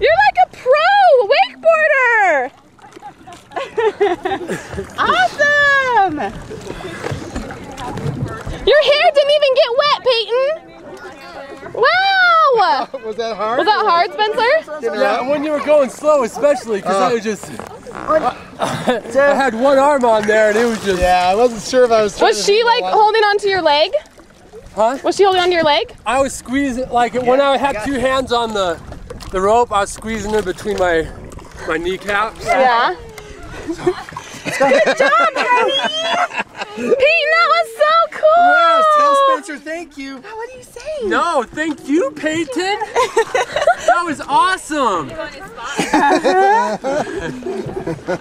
You're like a pro wakeboarder. awesome. Your hair didn't even get wet, Payton. Wow. Was that hard? Was that hard, Spencer? Yeah, when you were going slow, especially because I uh. was just. I had one arm on there and it was just. Yeah, I wasn't sure if I was. trying Was to she like about holding onto your leg? Huh? Was she holding onto your leg? I was squeezing, like when I had two hands on the the rope, I was squeezing it between my my kneecaps. Yeah. Good job, honey. Payton, that was so cool. Yes, tell Spencer thank you. What do you say? No, thank you, Payton. that was awesome.